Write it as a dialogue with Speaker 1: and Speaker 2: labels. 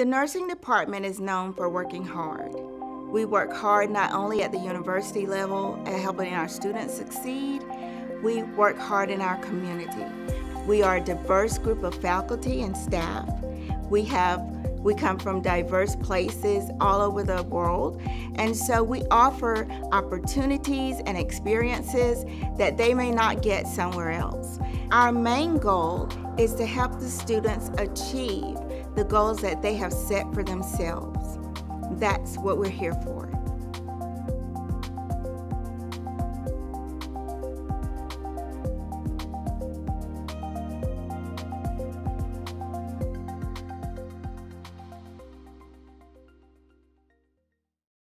Speaker 1: The nursing department is known for working hard. We work hard not only at the university level at helping our students succeed, we work hard in our community. We are a diverse group of faculty and staff. We have we come from diverse places all over the world, and so we offer opportunities and experiences that they may not get somewhere else. Our main goal is to help the students achieve the goals that they have set for themselves. That's what we're here for.